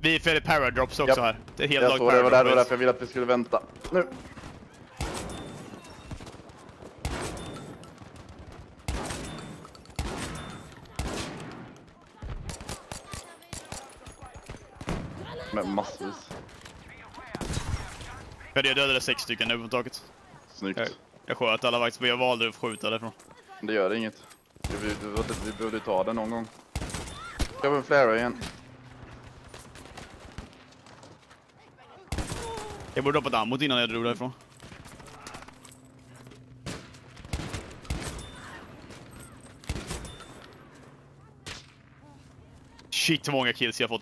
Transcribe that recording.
Vi är för paradrops också Japp. här. Det är helt Jag lag såg det, det var där- det var paradrops. därför jag ville att vi skulle vänta. Nu! Men massvis. Jag dödade sex stycken nu på taket. Snyggt. Jag, jag sköt alla faktiskt, men jag valde att skjuta därifrån. Det gör inget. Vi, vi, vi, vi behövde ta det någon gång. Ska vi flera igen? Jag borde hoppat ammot innan jag drog därifrån. Shit vad många kills jag fått.